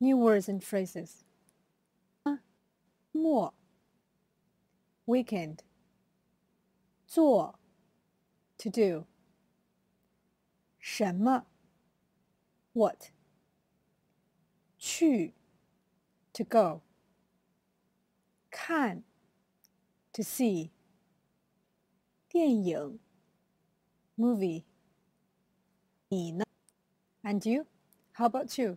New words and phrases. More. Weekend. 做 to do. 什么 what. 去 to go. 看 to see. 电影 movie. 你呢? And you? How about you?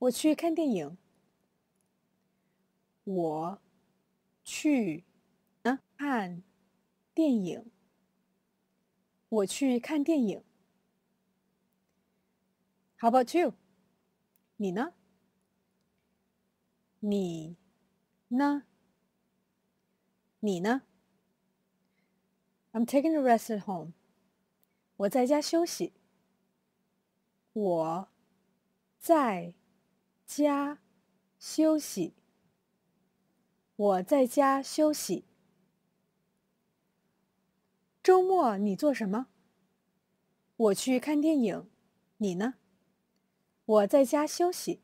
我去看电影。我去啊看电影。我去看电影。How about you？你呢？你呢？你呢？I'm taking a rest at home。我在家休息。我在。家，休息。我在家休息。周末你做什么？我去看电影，你呢？我在家休息。